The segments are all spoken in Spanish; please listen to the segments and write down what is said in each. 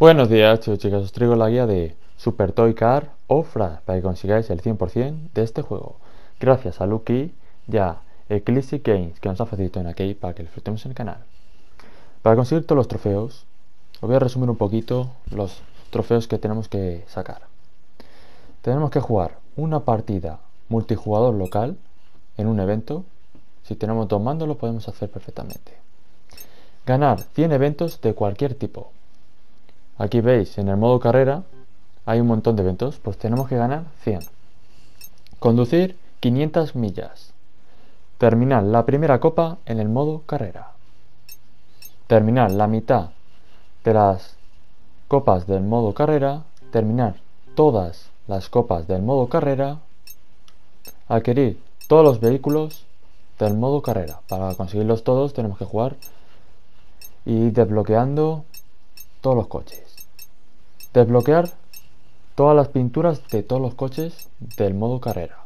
Buenos días chicos chicas, os traigo la guía de Super Toy Car Off-Road para que consigáis el 100% de este juego. Gracias a Lucky y a Eclipse Games que nos ha facilitado en aquí para que disfrutemos en el canal. Para conseguir todos los trofeos, os voy a resumir un poquito los trofeos que tenemos que sacar. Tenemos que jugar una partida multijugador local en un evento. Si tenemos dos mandos lo podemos hacer perfectamente. Ganar 100 eventos de cualquier tipo Aquí veis, en el modo carrera hay un montón de eventos, pues tenemos que ganar 100. Conducir 500 millas. Terminar la primera copa en el modo carrera. Terminar la mitad de las copas del modo carrera. Terminar todas las copas del modo carrera. Adquirir todos los vehículos del modo carrera. Para conseguirlos todos tenemos que jugar y desbloqueando todos los coches. Desbloquear todas las pinturas de todos los coches del modo carrera.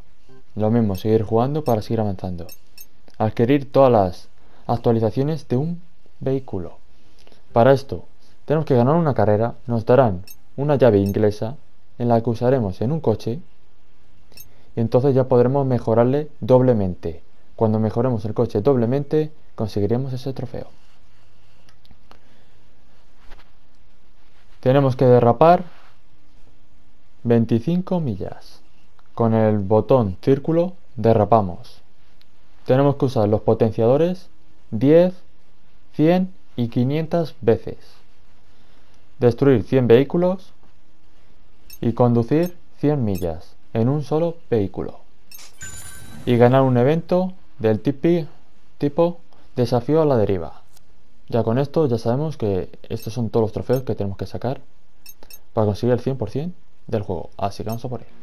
Lo mismo, seguir jugando para seguir avanzando. Adquirir todas las actualizaciones de un vehículo. Para esto, tenemos que ganar una carrera. Nos darán una llave inglesa en la que usaremos en un coche. Y entonces ya podremos mejorarle doblemente. Cuando mejoremos el coche doblemente, conseguiremos ese trofeo. Tenemos que derrapar 25 millas. Con el botón círculo derrapamos. Tenemos que usar los potenciadores 10, 100 y 500 veces. Destruir 100 vehículos y conducir 100 millas en un solo vehículo. Y ganar un evento del tipo desafío a la deriva. Ya con esto ya sabemos que estos son todos los trofeos que tenemos que sacar para conseguir el 100% del juego. Así que vamos a por él.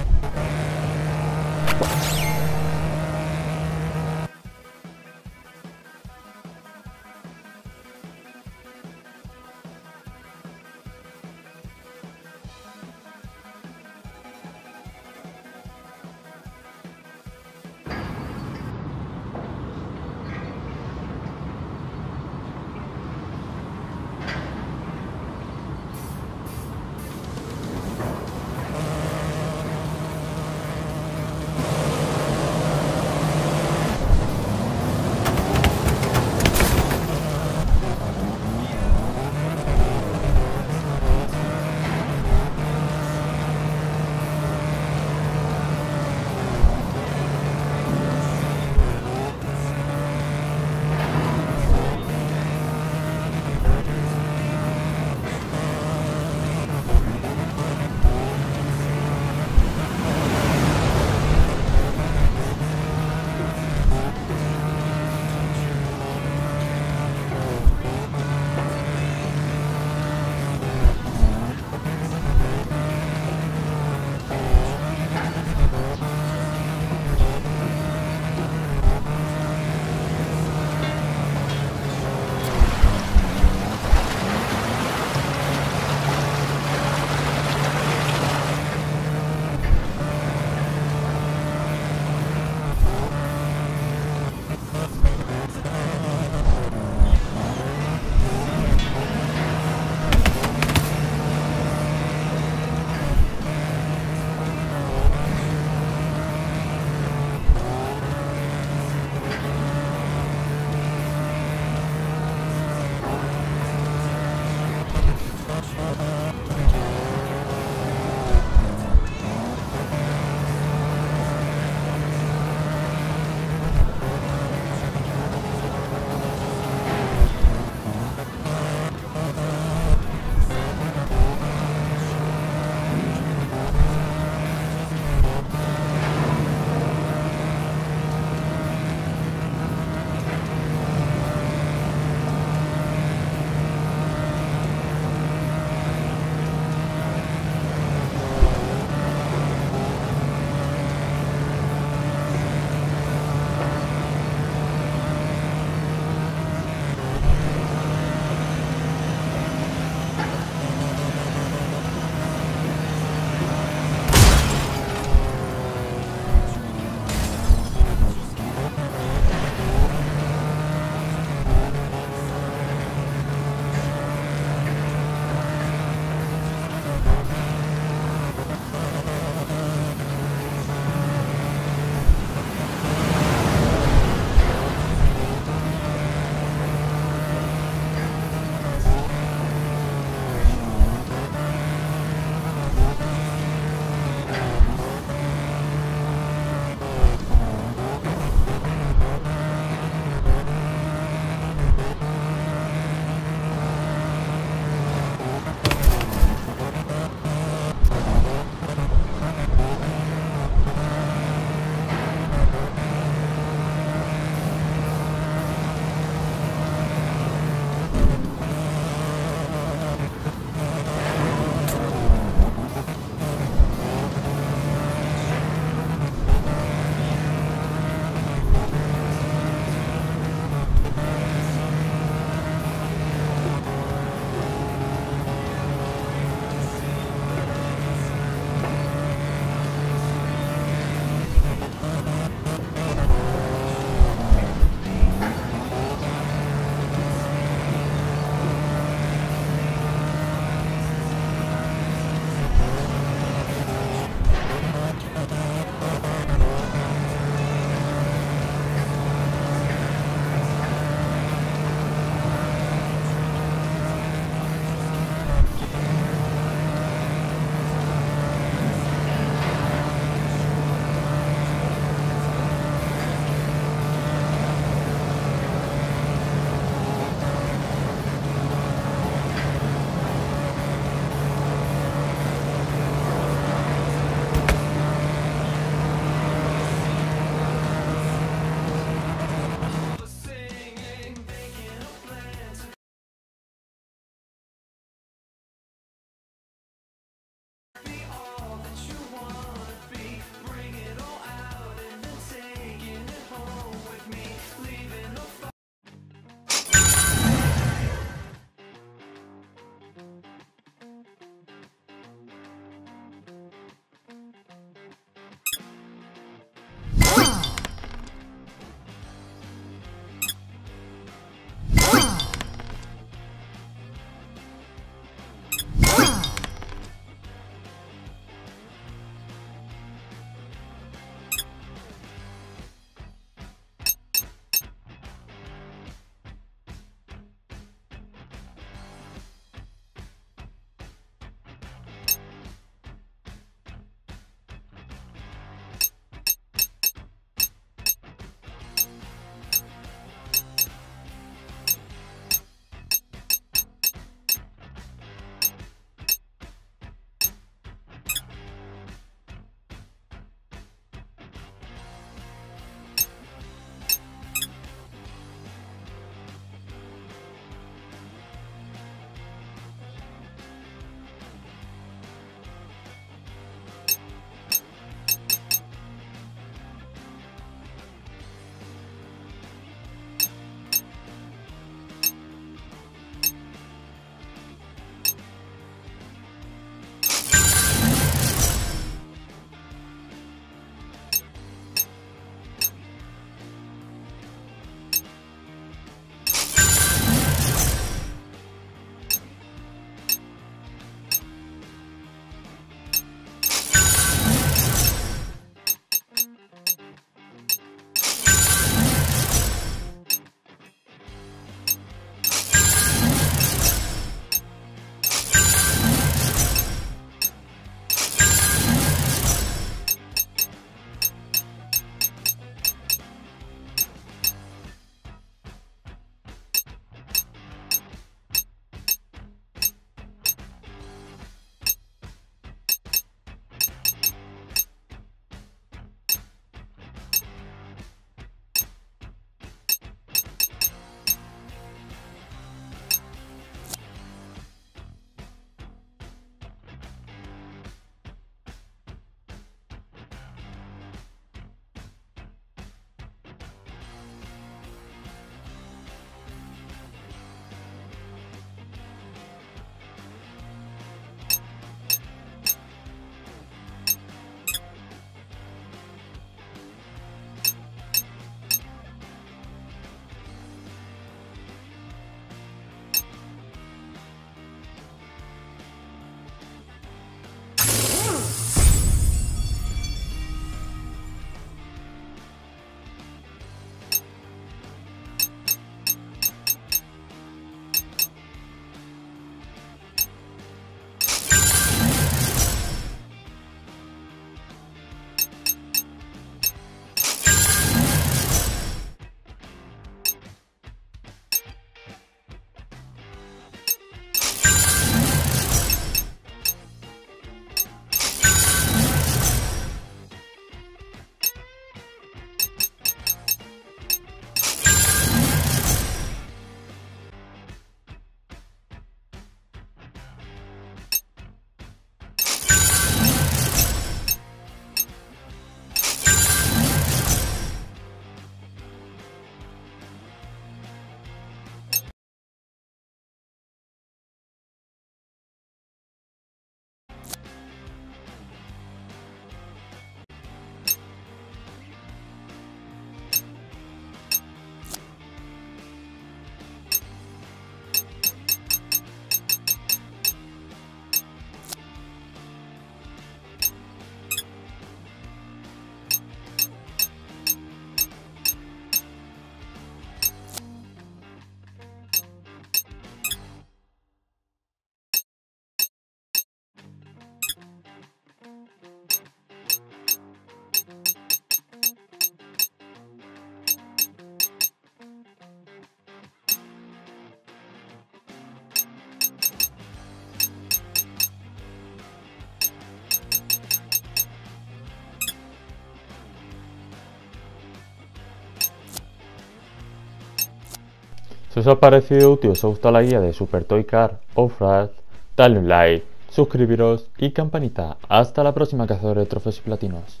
Si os ha parecido útil os ha gustado la guía de Super Toy Car Off-Road, dale un like, suscribiros y campanita. Hasta la próxima cazadores de trofeos y platinos.